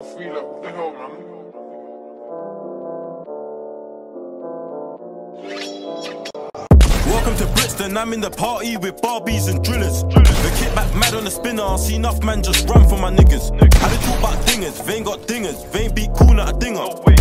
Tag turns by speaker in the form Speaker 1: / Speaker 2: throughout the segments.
Speaker 1: Welcome to Brixton, I'm in the party with Barbies and drillers. The kick back mad on the spinner, I see enough man just run for my niggas. How they talk about dingers, they ain't got dingers, they ain't beat cool not a dinger.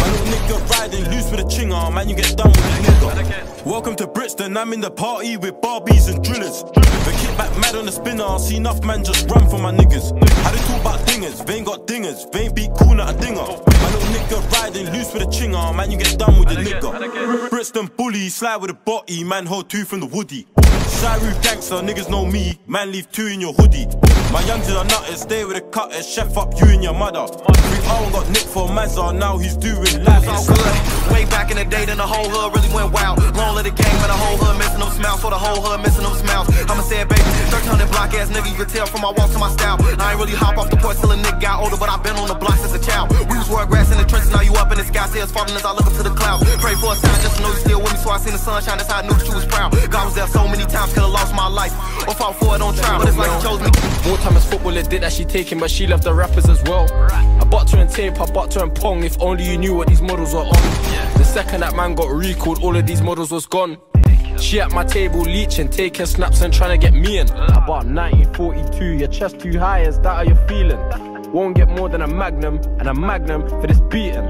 Speaker 1: Nigga riding loose with a chinger, man, you get done with a nigga. Welcome to Brixton, I'm in the party with Barbies and drillers. The kick back mad on the spinner, see enough man just run for my niggas. How they talk about dingers, they ain't got dingers, they ain't beat cool not a dinger. My little nigga riding loose with a chinger, man, you get done with a nigga. Brixton bully, slide with a body, man, hold two from the woody. Cyru gangster, niggas know me, man, leave two in your hoodie. My youngsters are nutters, stay with the cutters, chef up you and your mother. We all got Nick for Mazza, now he's doing life.
Speaker 2: so good. Way back in the day, then the whole hood really went wild. Long live the game, and the whole hood missing them smiles. For the whole hood missing them smiles. I'ma say it, baby. 1300 block ass nigga, you can tell from my walk to my style. I ain't really hop off the porch till a nigga got older, but I've been on the block since a child. We was wearing grass in the trenches, now you up in the sky. See us falling as I look up to the clouds. Pray for a sign just to know you still with me, so I seen the sunshine. That's how I knew that you was proud. God was there so many times, could've lost my life. Or fought for it on trial, but it's like he chose me.
Speaker 3: More time as footballer did that she taking, but she left the rappers as well. I bought her in tape, I bought her in pong. If only you knew what these models were on. The second that man got recalled, all of these models was gone. She at my table leeching, taking snaps and trying to get me in. About 1942, your chest too high, is that how you're feeling? Won't get more than a magnum, and a magnum for this beating.